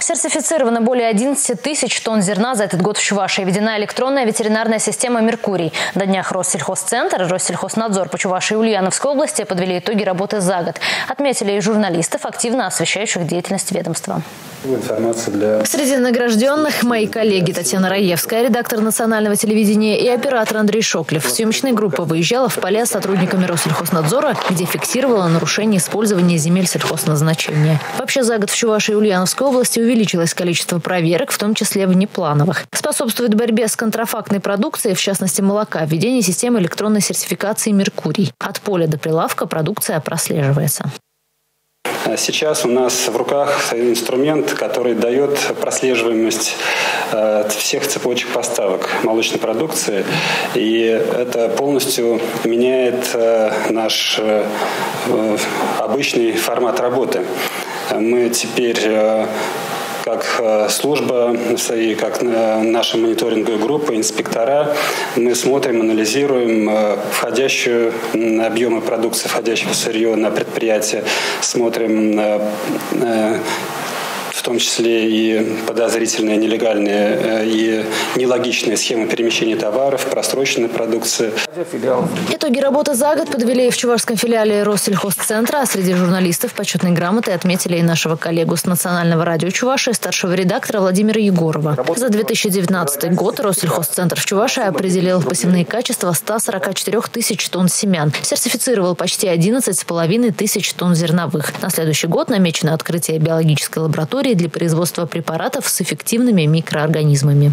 Сертифицировано более 11 тысяч тонн зерна за этот год в Чувашии. Введена электронная ветеринарная система «Меркурий». На днях Россельхозцентр и Россельхознадзор по Чувашии и Ульяновской области подвели итоги работы за год. Отметили и журналистов, активно освещающих деятельность ведомства. Информация для... Среди награжденных мои коллеги Татьяна Раевская, редактор национального телевидения и оператор Андрей Шоклев. Съемочная группа выезжала в поля с сотрудниками Россельхознадзора, где фиксировала нарушение использования земель сельхозназначения. Вообще за год в Чувашии и Ульяновской области увеличилось количество проверок, в том числе внеплановых. Способствует борьбе с контрафактной продукцией, в частности молока, введение системы электронной сертификации «Меркурий». От поля до прилавка продукция прослеживается. Сейчас у нас в руках инструмент, который дает прослеживаемость э, всех цепочек поставок молочной продукции. И это полностью меняет э, наш э, обычный формат работы. Мы теперь как э, служба и как э, наша мониторинговая группа, инспектора, мы смотрим, анализируем э, входящую объемы продукции, входящего сырье на предприятие, смотрим том числе и подозрительные, нелегальные э, и нелогичные схемы перемещения товаров, просроченной продукции. Итоги работы за год подвели в Чувашском филиале Россельхозцентра, а среди журналистов почетной грамотой отметили и нашего коллегу с Национального радио Чувашии, старшего редактора Владимира Егорова. За 2019 год Россельхозцентр в Чувашии определил посевные качества 144 тысяч тонн семян, сертифицировал почти 11,5 тысяч тонн зерновых. На следующий год намечено открытие биологической лаборатории для производства препаратов с эффективными микроорганизмами.